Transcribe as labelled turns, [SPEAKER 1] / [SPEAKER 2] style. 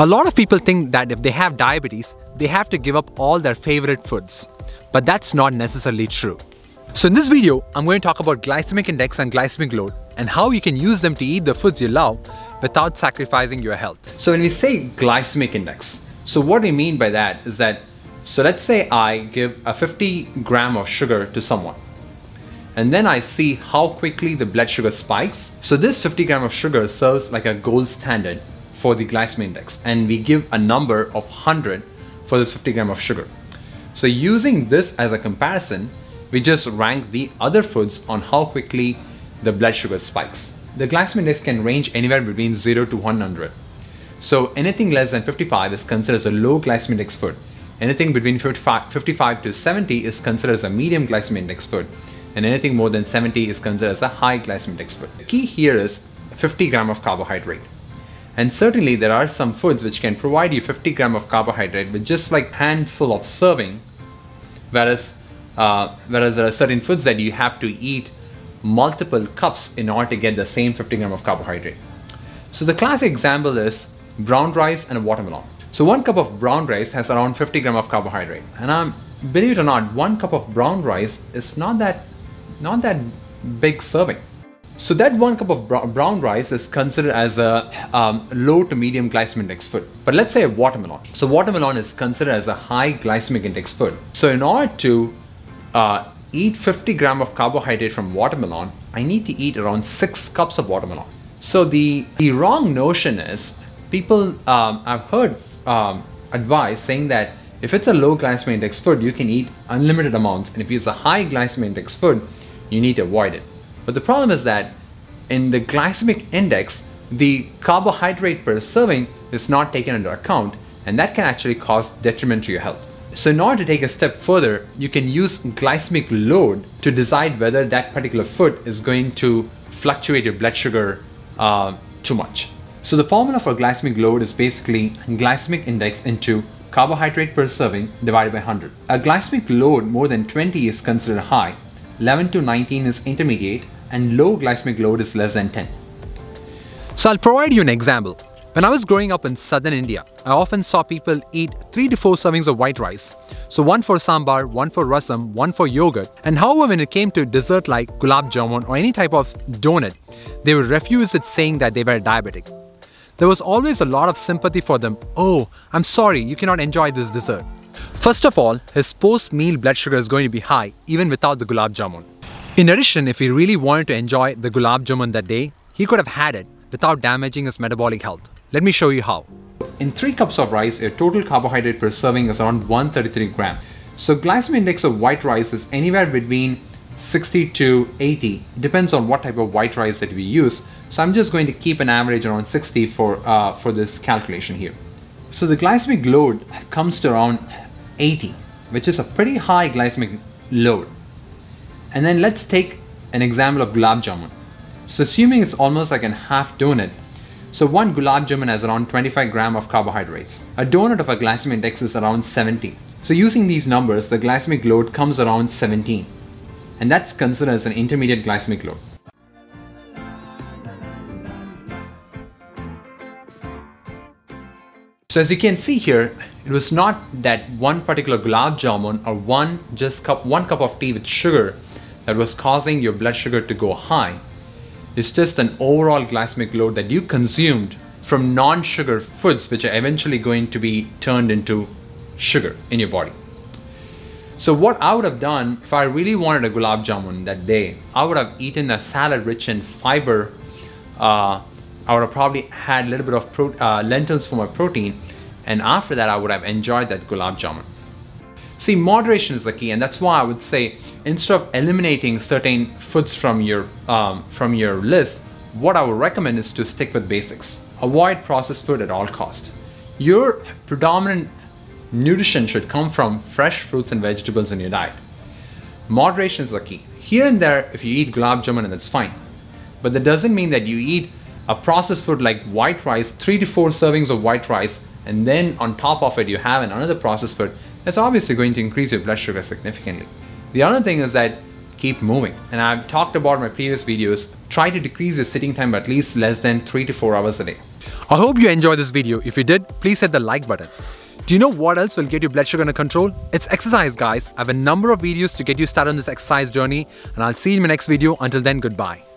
[SPEAKER 1] A lot of people think that if they have diabetes, they have to give up all their favorite foods. But that's not necessarily true. So in this video, I'm going to talk about glycemic index and glycemic load and how you can use them to eat the foods you love without sacrificing your health. So when we say glycemic index, so what we mean by that is that, so let's say I give a 50 gram of sugar to someone and then I see how quickly the blood sugar spikes. So this 50 gram of sugar serves like a gold standard for the glycemic index and we give a number of 100 for this 50 gram of sugar. So using this as a comparison, we just rank the other foods on how quickly the blood sugar spikes. The glycemic index can range anywhere between 0 to 100. So anything less than 55 is considered as a low glycemic index food. Anything between 55, 55 to 70 is considered as a medium glycemic index food. And anything more than 70 is considered as a high glycemic index food. The key here is 50 gram of carbohydrate. And certainly there are some foods which can provide you 50 gram of carbohydrate with just like handful of serving, whereas uh, whereas there are certain foods that you have to eat multiple cups in order to get the same 50 gram of carbohydrate. So the classic example is brown rice and watermelon. So one cup of brown rice has around 50 gram of carbohydrate. And um, believe it or not, one cup of brown rice is not that, not that big serving. So that one cup of brown rice is considered as a um, low to medium glycemic index food. But let's say a watermelon. So watermelon is considered as a high glycemic index food. So in order to uh, eat 50 gram of carbohydrate from watermelon, I need to eat around six cups of watermelon. So the, the wrong notion is people, um, I've heard um, advice saying that if it's a low glycemic index food, you can eat unlimited amounts. And if it's a high glycemic index food, you need to avoid it. But the problem is that in the glycemic index, the carbohydrate per serving is not taken into account and that can actually cause detriment to your health. So in order to take a step further, you can use glycemic load to decide whether that particular food is going to fluctuate your blood sugar uh, too much. So the formula for glycemic load is basically glycemic index into carbohydrate per serving divided by 100. A glycemic load more than 20 is considered high 11 to 19 is intermediate, and low glycemic load is less than 10. So I'll provide you an example. When I was growing up in southern India, I often saw people eat 3 to 4 servings of white rice. So one for sambar, one for rasam, one for yogurt. And however when it came to dessert like gulab jamun or any type of donut, they would refuse it saying that they were diabetic. There was always a lot of sympathy for them. Oh, I'm sorry, you cannot enjoy this dessert. First of all, his post-meal blood sugar is going to be high even without the gulab jamun. In addition, if he really wanted to enjoy the gulab jamun that day, he could have had it without damaging his metabolic health. Let me show you how. In 3 cups of rice, your total carbohydrate per serving is around 133 gram. So glycemic index of white rice is anywhere between 60 to 80, depends on what type of white rice that we use. So I'm just going to keep an average around 60 for, uh, for this calculation here. So the glycemic load comes to around 80, which is a pretty high glycemic load. And then let's take an example of gulab jamun. So assuming it's almost like a half donut, so one gulab jamun has around 25 gram of carbohydrates. A donut of a glycemic index is around 70. So using these numbers, the glycemic load comes around 17. And that's considered as an intermediate glycemic load. So as you can see here, it was not that one particular gulab jamun or one just cup, one cup of tea with sugar that was causing your blood sugar to go high. It's just an overall glycemic load that you consumed from non-sugar foods which are eventually going to be turned into sugar in your body. So what I would have done if I really wanted a gulab jamun that day, I would have eaten a salad rich in fiber uh, I would have probably had a little bit of pro uh, lentils for my protein and after that I would have enjoyed that gulab jamun. See, moderation is the key and that's why I would say instead of eliminating certain foods from your, um, from your list, what I would recommend is to stick with basics. Avoid processed food at all cost. Your predominant nutrition should come from fresh fruits and vegetables in your diet. Moderation is the key. Here and there, if you eat gulab jamun, and that's fine. But that doesn't mean that you eat a processed food like white rice, three to four servings of white rice, and then on top of it you have another processed food, that's obviously going to increase your blood sugar significantly. The other thing is that keep moving. And I've talked about in my previous videos, try to decrease your sitting time by at least less than 3 to 4 hours a day. I hope you enjoyed this video. If you did, please hit the like button. Do you know what else will get your blood sugar under control? It's exercise guys. I have a number of videos to get you started on this exercise journey and I'll see you in my next video. Until then, goodbye.